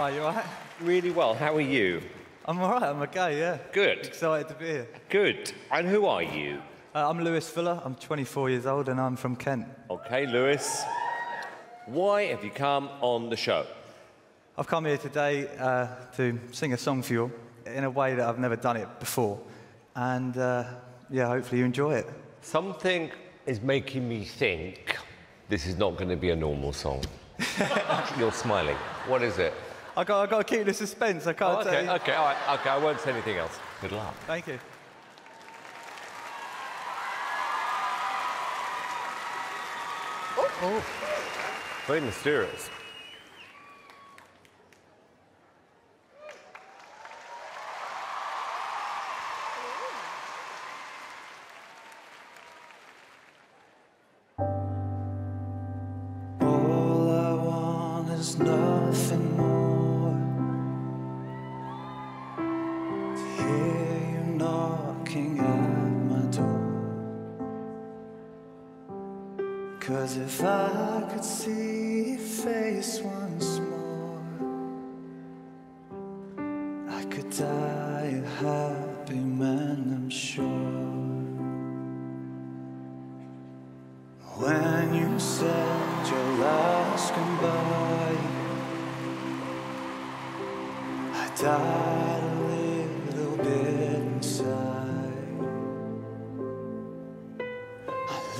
Hi, you alright? Really well. How are you? I'm alright, I'm okay, yeah. Good. Excited to be here. Good. And who are you? Uh, I'm Lewis Fuller, I'm 24 years old and I'm from Kent. Okay, Lewis. Why have you come on the show? I've come here today uh, to sing a song for you in a way that I've never done it before. And uh, yeah, hopefully you enjoy it. Something is making me think this is not going to be a normal song. You're smiling. What is it? I got, i got to keep the suspense, I can't Oh, tell okay, you. okay, all right, okay. I won't say anything else. Good luck. Thank you. Oh, Very mysterious. All I want is nothing more. Cause if I could see your face once more, I could die a happy man, I'm sure. When you said your last goodbye, I died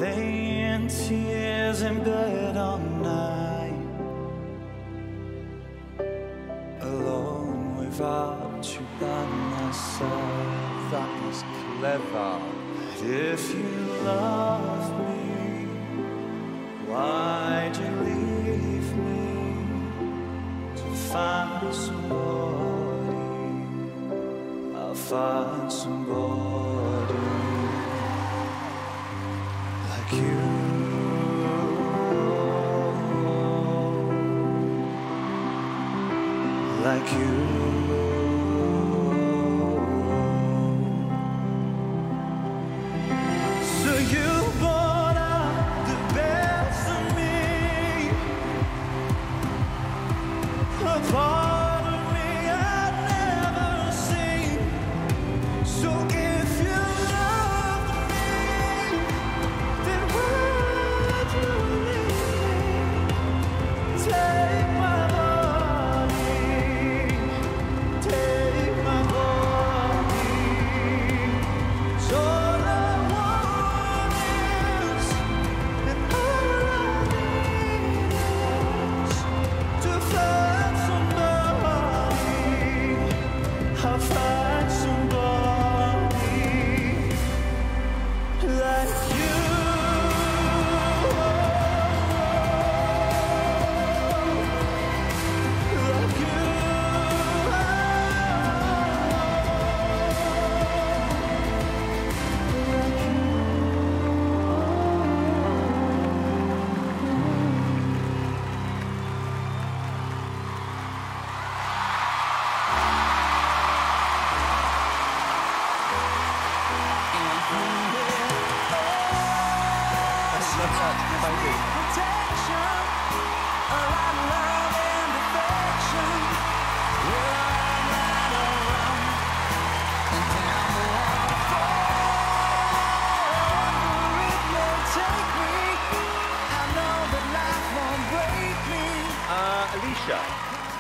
I lay in tears in bed all night, alone without you by my side. That was clever. If you love me, why'd you leave me to find somebody? I'll find somebody like you. Like you. Uh,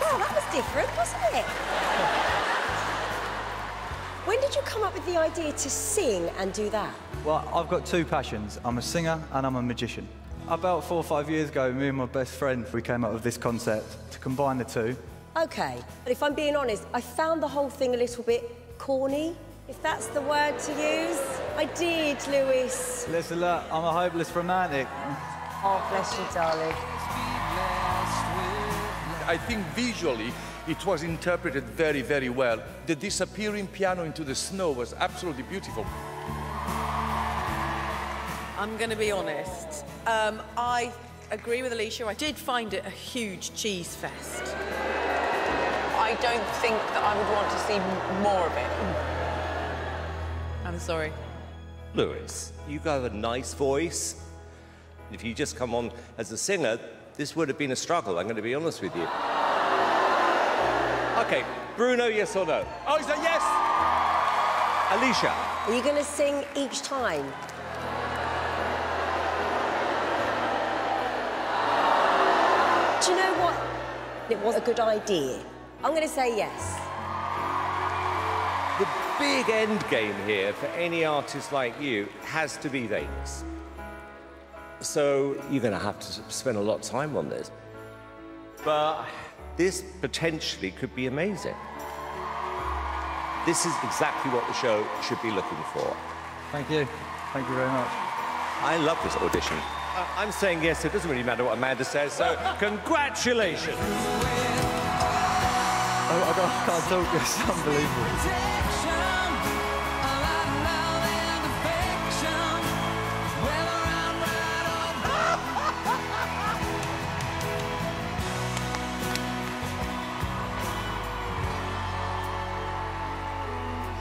well, that was different, wasn't it? when did you come up with the idea to sing and do that? Well, I've got two passions. I'm a singer and I'm a magician. About four or five years ago, me and my best friend, we came up with this concept to combine the two. Okay, but if I'm being honest, I found the whole thing a little bit corny, if that's the word to use. I did, Lewis. Listen, look, I'm a hopeless romantic. Oh, bless you, darling. I think visually it was interpreted very, very well. The disappearing piano into the snow was absolutely beautiful. I'm going to be honest. Um, I agree with Alesha. I did find it a huge cheese fest. I don't think that I would want to see more of it. I'm sorry. Lewis, you got a nice voice. If you just come on as a singer, this would have been a struggle, I'm going to be honest with you. Okay, Bruno, yes or no? Oh, is that yes? Alesha, Are you going to sing each time? It was a good idea. I'm going to say yes. the big end game here for any artist like you has to be Vegas. So you're going to have to spend a lot of time on this. But this potentially could be amazing. This is exactly what the show should be looking for. Thank you. Thank you very much. I love this audition. I- I'm saying yes, it doesn't really matter what Amanda says, so congratulations. Oh, I, can't, I can't talk. It's unbelievable.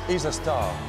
He's a star.